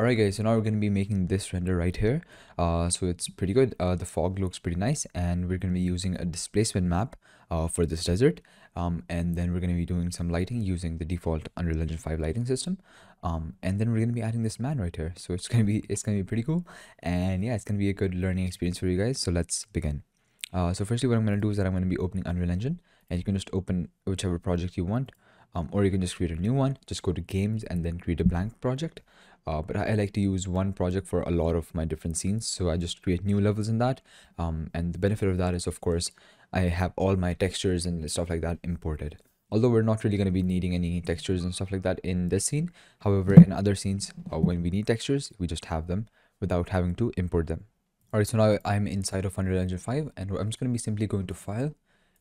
Alright guys, so now we're going to be making this render right here. Uh, so it's pretty good. Uh, the fog looks pretty nice and we're going to be using a displacement map uh, for this desert. Um, and then we're going to be doing some lighting using the default Unreal Engine 5 lighting system. Um, and then we're going to be adding this man right here. So it's going to be, it's going to be pretty cool. And yeah, it's going to be a good learning experience for you guys. So let's begin. Uh, so firstly, what I'm going to do is that I'm going to be opening Unreal Engine and you can just open whichever project you want. Um, or you can just create a new one just go to games and then create a blank project uh, but I, like to use one project for a lot of my different scenes so I just create new levels in that. Um, and the benefit of that is of course I have all my textures and stuff like that imported. Although we're not really going to be needing any textures and stuff like that in this scene. However in other scenes uh, when we need textures we just have them without having to import them. Alright so now I'm inside of Unreal Engine 5 and I'm just going to be simply going to file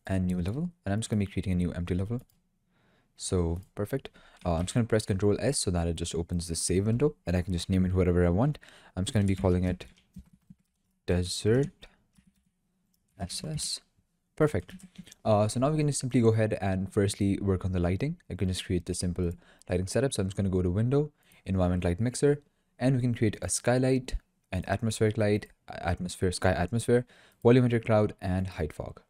and new level and I'm just going to be creating a new empty level so perfect. Uh, I'm just going to press Control S so that it just opens the save window and I can just name it whatever I want. I'm just going to be calling it Desert SS. Perfect. Uh, so now we can just simply go ahead and firstly work on the lighting. I can just create the simple lighting setup. So I'm just going to go to Window, Environment Light Mixer, and we can create a skylight, an atmospheric light, atmosphere, sky atmosphere, volumetric cloud, and height fog.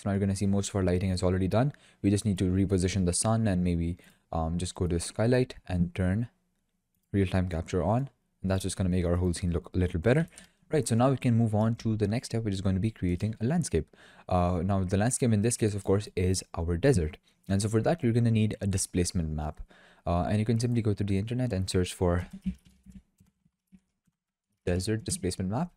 So now you're going to see most of our lighting is already done. We just need to reposition the sun and maybe um, just go to the skylight and turn real-time capture on. And that's just going to make our whole scene look a little better. Right, so now we can move on to the next step, which is going to be creating a landscape. Uh, now, the landscape in this case, of course, is our desert. And so for that, you're going to need a displacement map. Uh, and you can simply go to the internet and search for desert displacement map.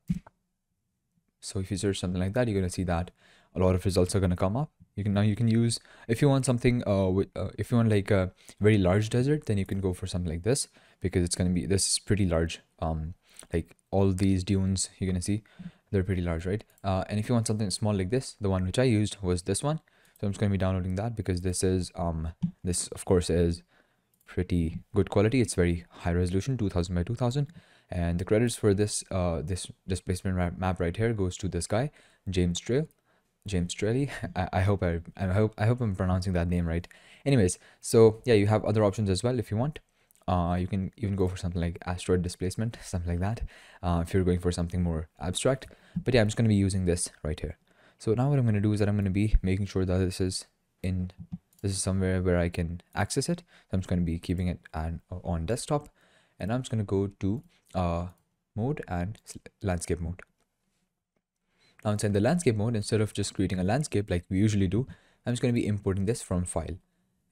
So if you search something like that, you're going to see that a lot of results are going to come up. You can now you can use if you want something uh, with, uh, if you want like a very large desert then you can go for something like this because it's going to be this is pretty large. Um like all these dunes you're going to see they're pretty large right? Uh, and if you want something small like this the one which i used was this one. So i'm just going to be downloading that because this is um this of course is pretty good quality. It's very high resolution 2000 by 2000 and the credits for this uh this displacement map right here goes to this guy james trail James Strelly. I, I hope I, I hope I hope I'm pronouncing that name right. Anyways, so yeah, you have other options as well if you want. Uh, you can even go for something like asteroid displacement, something like that. Uh, if you're going for something more abstract. But yeah, I'm just going to be using this right here. So now what I'm going to do is that I'm going to be making sure that this is in this is somewhere where I can access it. So I'm just going to be keeping it on, on desktop, and I'm just going to go to uh, mode and landscape mode. Now inside the landscape mode, instead of just creating a landscape like we usually do, I'm just going to be importing this from file.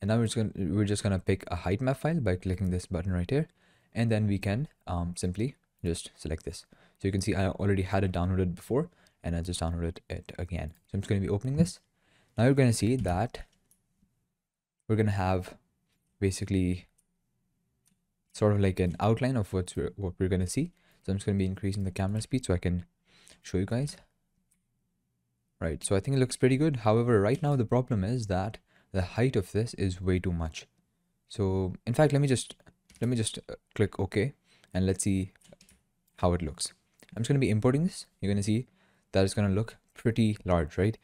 And now we're just going to, we're just going to pick a height map file by clicking this button right here. And then we can um, simply just select this. So you can see I already had it downloaded before and I just downloaded it again. So I'm just going to be opening this. Now you're going to see that we're going to have basically sort of like an outline of what's what we're going to see. So I'm just going to be increasing the camera speed so I can show you guys right? So I think it looks pretty good. However, right now the problem is that the height of this is way too much. So in fact, let me just let me just uh, click OK and let's see how it looks. I'm just going to be importing this. You're going to see that it's going to look pretty large, right?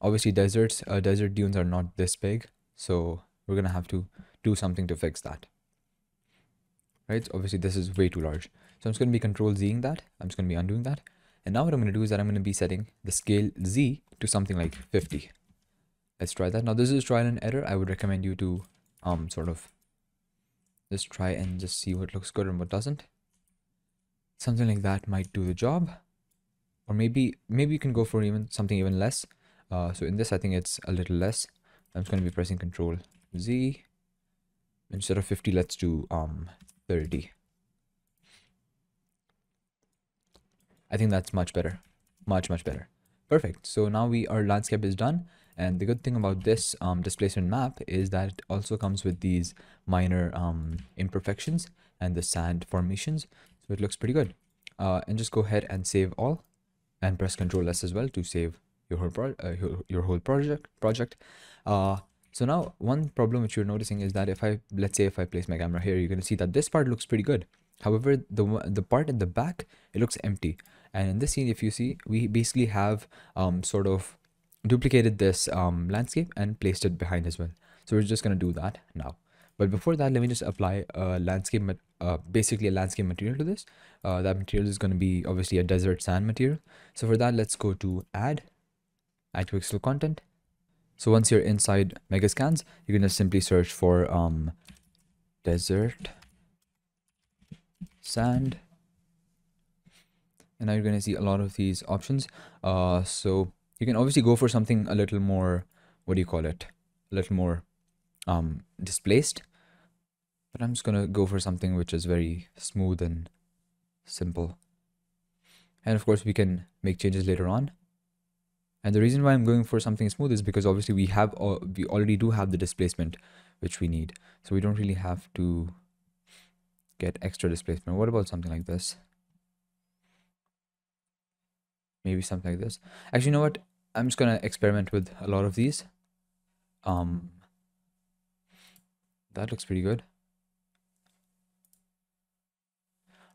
Obviously deserts, uh, desert dunes are not this big. So we're going to have to do something to fix that. Right? So obviously this is way too large. So I'm just going to be control Zing that. I'm just going to be undoing that. And now what I'm going to do is that I'm going to be setting the scale Z to something like 50. Let's try that. Now this is trial and error. I would recommend you to um sort of just try and just see what looks good and what doesn't. Something like that might do the job. Or maybe maybe you can go for even something even less. Uh, so in this, I think it's a little less. I'm just going to be pressing Control Z. Instead of 50, let's do um 30. I think that's much better. Much, much better. Perfect. So now we our landscape is done. And the good thing about this um, displacement map is that it also comes with these minor um, imperfections and the sand formations. So it looks pretty good. Uh, and just go ahead and save all and press Control S as well to save your whole, pro uh, your, your, whole project. project. Uh, so now one problem which you're noticing is that if I, let's say if I place my camera here, you're to see that this part looks pretty good. However, the, the part at the back, it looks empty. And in this scene, if you see, we basically have um, sort of duplicated this um, landscape and placed it behind as well. So we're just going to do that now. But before that, let me just apply a landscape, uh, basically a landscape material to this. Uh, that material is going to be obviously a desert sand material. So for that, let's go to add, add Quixel content. So once you're inside Megascans, you can just simply search for um, desert sand and now you're going to see a lot of these options. Uh so you can obviously go for something a little more what do you call it? A little more um displaced. But i'm just going to go for something which is very smooth and simple. And of course we can make changes later on. And the reason why i'm going for something smooth is because obviously we have uh, we already do have the displacement which we need. So we don't really have to get extra displacement. What about something like this? Maybe something like this. Actually, you know what? I'm just gonna experiment with a lot of these. Um, that looks pretty good.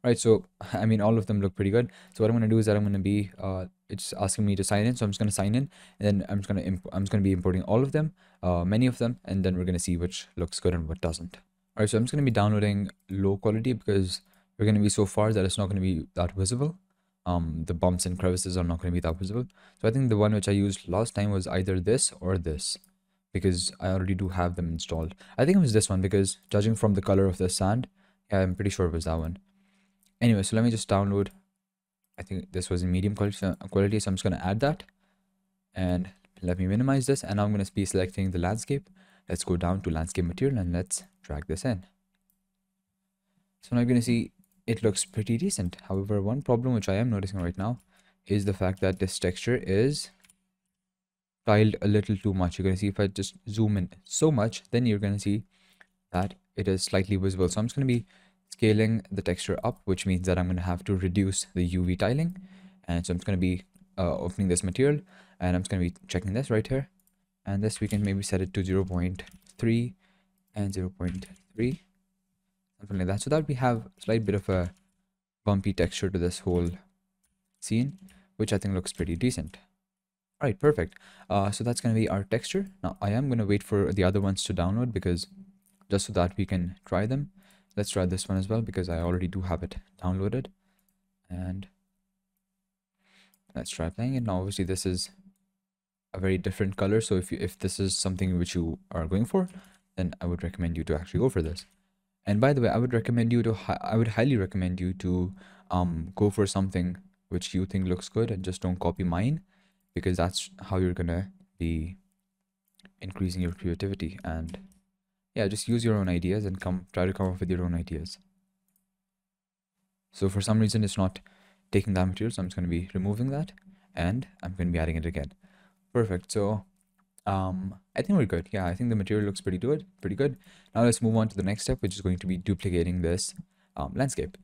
Right, so I mean, all of them look pretty good. So what I'm gonna do is that I'm gonna be, uh, it's asking me to sign in, so I'm just gonna sign in, and then I'm just gonna I'm just gonna be importing all of them, uh, many of them, and then we're gonna see which looks good and what doesn't. Alright, so I'm just going to be downloading low quality because we're going to be so far that it's not going to be that visible. Um, the bumps and crevices are not going to be that visible. So I think the one which I used last time was either this or this because I already do have them installed. I think it was this one because judging from the color of the sand, yeah, I'm pretty sure it was that one. Anyway, so let me just download. I think this was in medium quality, so I'm just going to add that. And let me minimize this and I'm going to be selecting the landscape. Let's go down to landscape material and let's drag this in. So now you're going to see it looks pretty decent. However, one problem which I am noticing right now is the fact that this texture is tiled a little too much. You're going to see if I just zoom in so much, then you're going to see that it is slightly visible. So I'm just going to be scaling the texture up, which means that I'm going to have to reduce the UV tiling. And so I'm just going to be uh, opening this material and I'm just going to be checking this right here. And this we can maybe set it to 0 0.3 and 0 0.3 something like that. So that we have a slight bit of a bumpy texture to this whole scene which i think looks pretty decent. All right perfect. Uh, so that's going to be our texture. Now i am going to wait for the other ones to download because just so that we can try them let's try this one as well because i already do have it downloaded. And let's try playing it. Now obviously this is a very different color so if you if this is something which you are going for then I would recommend you to actually go for this. And by the way, I would recommend you to, I would highly recommend you to um, go for something which you think looks good and just don't copy mine because that's how you're gonna be increasing your creativity and yeah, just use your own ideas and come try to come up with your own ideas. So for some reason it's not taking that material, so I'm just gonna be removing that and I'm gonna be adding it again. Perfect. So um, I think we're good. Yeah, I think the material looks pretty good. Pretty good. Now let's move on to the next step, which is going to be duplicating this um, landscape.